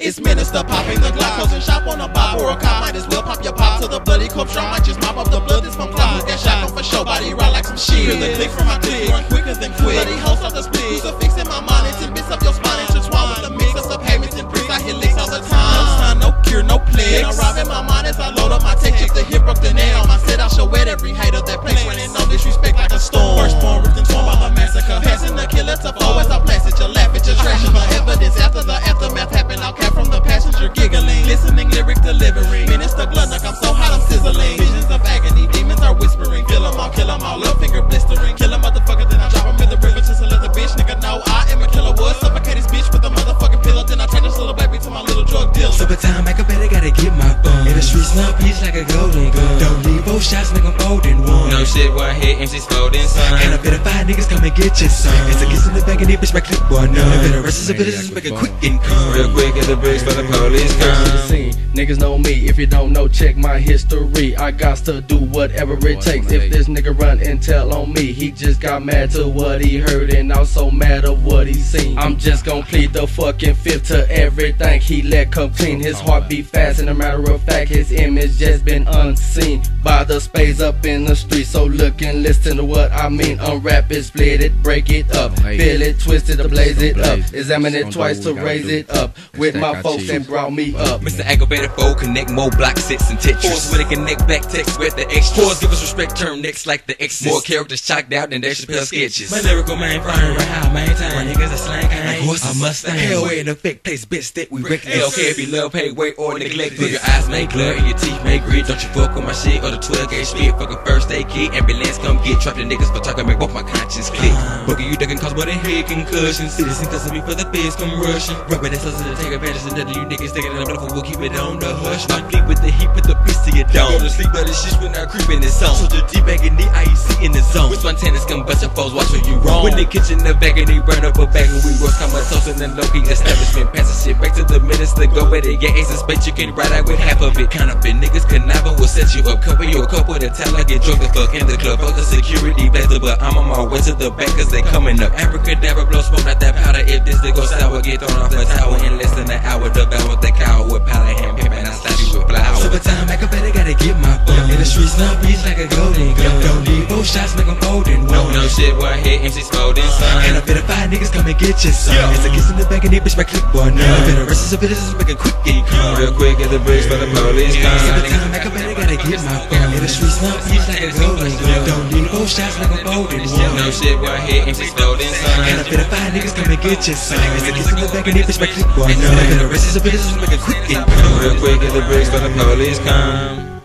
It's minister popping the Glock, closing shop on a bob or a cop. Might as well pop your pop to the bloody corpse. I might just mop up the blood. This from cloud. That shotgun for show. Body rock like some shit. Feel the click from my click, run quicker than quick. Bloody host off the split. Crucifix in my mind. It's in bits of your spine. Intertwined with the mix of the payments and bricks. I hit licks all the time. No sign, no cure, no plague. And I'm in my mind as I load up my tech. Just to hit broke the nail. My set, I show wet every hater Streets, now like a golden shit, one hit, MC's folding, son. And I better five niggas come and get your son. It's a kiss in the back and they bitch my clip one none. I better rest as a bit as make a quick income. Real quick at the bricks for the police to the come. scene. Niggas know me. If you don't know, check my history. I got to do whatever it takes. If this nigga run and tell on me, he just got mad to what he heard and also mad of what he seen. I'm just gonna plead the fucking fifth to everything he let come clean. His heart beat fast, and a matter of fact, his image just been unseen by the spades up in the street. So look and listen to what I mean. Unwrap it, split it, break it up, Feel it, twist it, blaze it up. Examine it twice to raise it up. With my folks that brought me up. Mr. Aggravated foe, connect more block sits and Tetris. Force with a connect back text with the extras. Force give us respect, turn next like the X. More characters chalked out than Dave Chappelle sketches. My lyrical mainframe, right how I maintain. My niggas are slang Like horse, a Mustang. Hell, we in a fake place, bitch, that we wreck don't care if you love, pay, wait, or neglect your eyes make glare and your teeth make grit. Don't you fuck with my shit or the 12 gauge spit. Fuck a first aid ambulance come get trapped. The niggas for talking, make both my conscience click. Boogie, you ducking cause more than head concussions. Citizens of me for the feds come rushing. Rubbing that's us to take advantage of nothing. You niggas thinking that I'm bluffing, we'll keep it on the hush. My bleed with the heat, put the piece to your dome. Go to sleep, but the shit when I creep in the zone. So the deep bag in the IEC in the zone. With spontaneous combustion foes, watch where you wrong. When the kitchen, the bag, and they burn up a bag, and we roast comatose in the low key establishment. Pass the shit back to the go with it. Ace of space, you can ride out with half of it. Kind of Counterfeit niggas conniving will set you up. Cover your cup with a towel, I get drunk the fuck in the club. Fuck the security blazer, but I'm on my way to the back, cause they coming up. Africa Abracadabra, blow smoke, not that powder. If this go sour, get thrown off the tower in less than an hour. Devour the cow with pallet hand shots, make 'em fold in No, one. no shit, one hit, MC's folding, And I son. better five niggas come and get your son. It's a kiss in the back and they bitch my clip one none. I better rest as a bit make a quick income. Real quick at the bricks for the police come. Summertime, I better gotta get my fun. In the streets, now peace like a golden gun. Don't need both shots, make 'em fold in one. No shit, one hit, MC's folding, And I son. better five niggas come and get your son. It's a kiss in the back and they bitch my clip one none. I better rest as a bit as make a quick income. Real quick at the bricks for the police come.